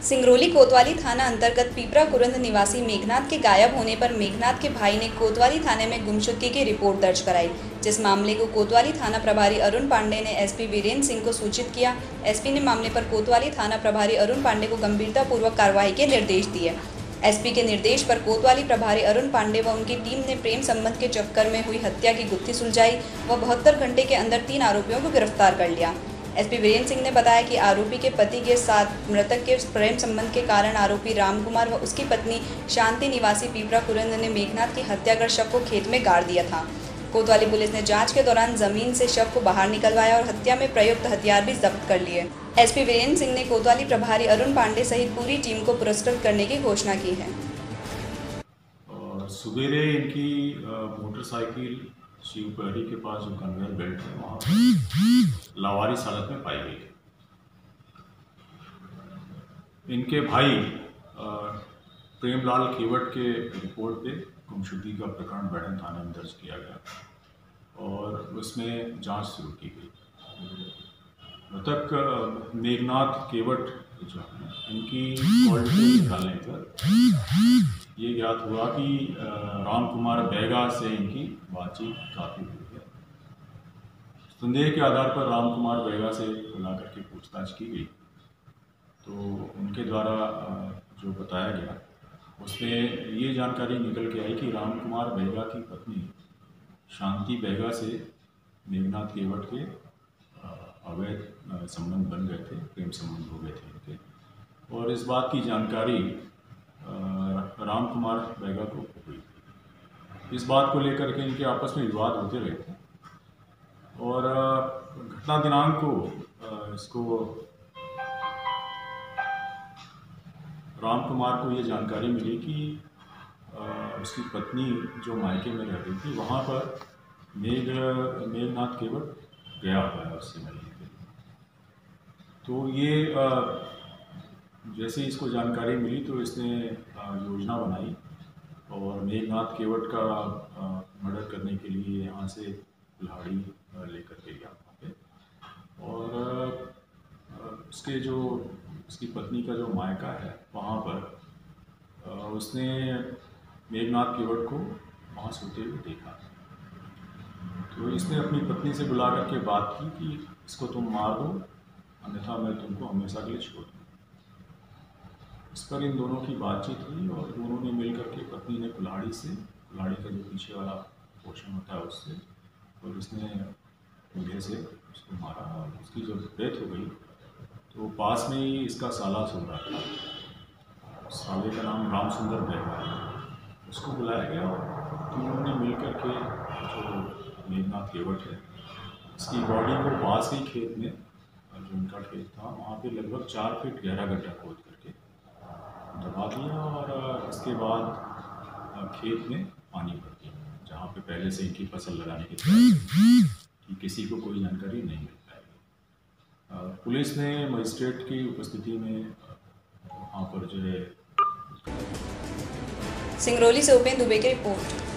सिंगरौली कोतवाली थाना अंतर्गत पीपरा कुरंद निवासी मेघनाथ के गायब होने पर मेघनाथ के भाई ने कोतवाली थाने में गुमशुदगी की रिपोर्ट दर्ज कराई, जिस मामले को कोतवाली थाना प्रभारी अरुण पांडे ने एसपी वीरेंद्र सिंह को सूचित किया। एसपी ने मामले पर कोतवाली थाना प्रभारी अरुण पांडे को गंभीरतापूर्वक कार्रवाई के निर्देश दिए। एसपी के निर्देश पर कोतवाली प्रभारी अरुण पांडे व उनकी टीम ने प्रेम संबंध के चक्कर में हुई हत्या की गुत्थी सुलझाई व बहत्तर घंटे के अंदर तीन आरोपियों को गिरफ़्तार कर लिया। एसपी वीरेंद्र सिंह ने बताया कि आरोपी के पति के साथ मृतक के प्रेम संबंध के कारण आरोपी रामकुमार व उसकी पत्नी शांति निवासी पीपरा कुरंद ने मेघनाथ की हत्या कर शव को खेत में गाड़ दिया था। कोतवाली पुलिस ने जाँच के दौरान ज़मीन से शव को बाहर निकलवाया और हत्या में प्रयुक्त हथियार भी जब्त कर लिए। एसपी वीरेंद्र सिंह ने कोतवाली प्रभारी अरुण पांडे सहित पूरी टीम को पुरस्कृत करने की घोषणा की है। सवेरे इनकी मोटरसाइकिल शिवपहरी के पास जो कन्वेयर बेल्ट है, वहाँ लावारिस हालत में पाई गई इनके भाई प्रेमलाल खेवट के रिपोर्ट पे गुमशुदगी का प्रकरण बैठन थाने में दर्ज किया गया और उसमें जाँच शुरू की गई मृतक मेघनाथ केवट जो है इनकी निकालने पर ये ज्ञात हुआ कि राम कुमार बैगा से इनकी बातचीत काफ़ी हुई है। संदेह के आधार पर राम कुमार बैगा से बुला करके पूछताछ की गई। तो उनके द्वारा जो बताया गया, उसमें ये जानकारी निकल के आई कि राम कुमार बैगा की पत्नी शांति बैगा से मेघनाथ केवट के अवैध संबंध बन गए थे, प्रेम संबंध हो गए थे इनके। और इस बात की जानकारी राम कुमार बैगा को हुई। इस बात को लेकर के इनके आपस में विवाद होते रहे थे। और घटना दिनांक को इसको राम कुमार को ये जानकारी मिली कि उसकी पत्नी जो मायके में रहती थी, वहाँ पर मेघ, मेघनाथ केवल गया हुआ है उससे मिलने। तो ये जैसे इसको जानकारी मिली तो इसने योजना बनाई और मेघनाथ केवट का मर्डर करने के लिए यहाँ से कुल्हाड़ी लेकर के गया वहाँ पे। और उसके जो, उसकी पत्नी का जो मायका है वहाँ पर उसने मेघनाथ केवट को वहाँ सोते हुए देखा। तो इसने अपनी पत्नी से बुला करके बात की कि इसको तुम मार दो अन्यथा मैं तुमको हमेशा के लिए छोड़ दूँ इस पर इन दोनों की बातचीत हुई और दोनों ने मिल करके पत्नी ने कुल्हाड़ी से, कुल्हाड़ी का जो पीछे वाला पोर्शन होता है उससे, और उसने मुझे से उसको मारा और उसकी जब डेथ हो गई तो पास में ही इसका साला सुन रहा था। साले का नाम राम सुंदर बैगा उसको बुलाया गया और तीनों ने मिल करके जो मेघनाथ केवट है इसकी बॉडी को पास ही खेत में उनका खेत था, वहाँ पे लगभग चार फीट गहरा गड्ढा खोद करके दबा दिया और इसके बाद खेत में पानी भर दिया, जहाँ पे पहले से इनकी फ़सल लगाने की कि किसी को कोई जानकारी नहीं मिल पाएगी। पुलिस ने मजिस्ट्रेट की उपस्थिति में वहाँ पर जो है सिंगरौली से उपेंद्र दुबे की रिपोर्ट।